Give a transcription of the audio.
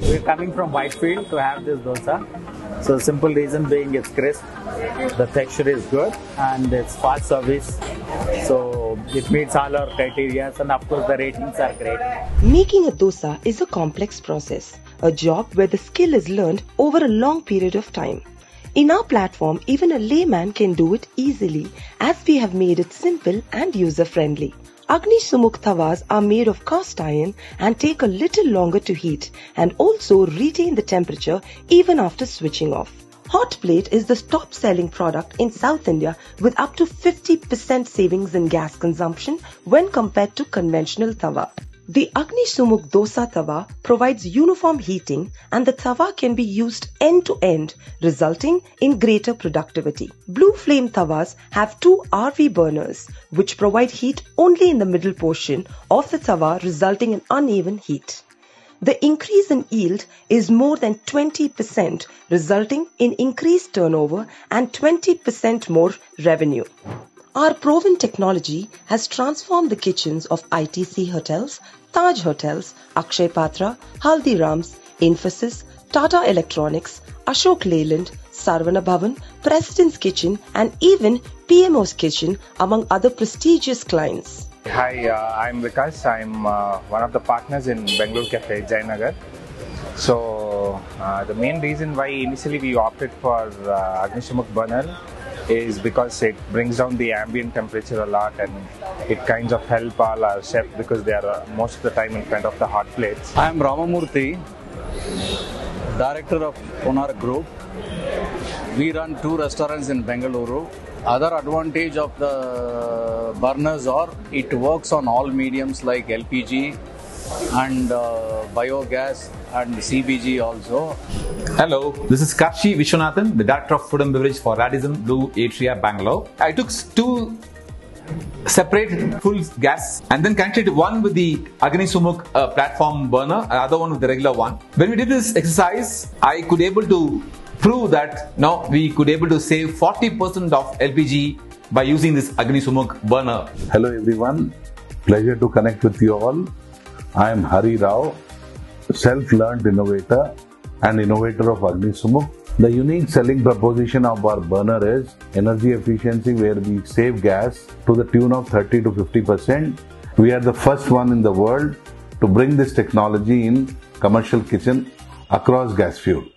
we're coming from Whitefield to have this dosa. So simple reason being it's crisp, the texture is good, and it's fast service. So it meets all our criteria, and of course the ratings are great. Making a dosa is a complex process, a job where the skill is learned over a long period of time. In our platform, even a layman can do it easily as we have made it simple and user friendly. Agnisumukh are made of cast iron and take a little longer to heat and also retain the temperature even after switching off. Hot plate is the top selling product in South India with up to 50% savings in gas consumption when compared to conventional tawa. The Agnisumukh dosa tawa provides uniform heating and the tawa can be used end to end, resulting in greater productivity. Blue flame tawas have two RV burners which provide heat only in the middle portion of the tawa, resulting in uneven heat. The increase in yield is more than 20%, resulting in increased turnover and 20% more revenue. Our proven technology has transformed the kitchens of ITC hotels, Taj Hotels, Akshay Patra, Haldirams, Infosys, Tata Electronics, Ashok Leyland, Saravana Bhavan, President's Kitchen, and even PMO's Kitchen, among other prestigious clients. Hi, uh, I'm Vikas. I'm uh, one of the partners in Bangalore Cafe, Jayanagar. So, uh, the main reason why initially we opted for uh, Agnisumukh burner is because it brings down the ambient temperature a lot and it kinds of help all our chef because they are uh, most of the time in front of the hot plates. I am Ramamurthy, director of Ponar Group. We run two restaurants in Bengaluru. Other advantage of the burners are it works on all mediums like LPG and uh, biogas and CBG also. Hello, this is Karshi Vishwanathan, the Director of Food and Beverage for Radisson Blu Atria, Bangalore. I took two separate full gas and then connected one with the Agnisumukh uh, platform burner, another one with the regular one. When we did this exercise, I could able to prove that now we could able to save 40% of LPG by using this Agnisumukh burner. Hello everyone, pleasure to connect with you all. I am Hari Rao, self-learned innovator and innovator of Agnisumukh. The unique selling proposition of our burner is energy efficiency where we save gas to the tune of 30 to 50%. We are the first one in the world to bring this technology in commercial kitchen across gas fuel.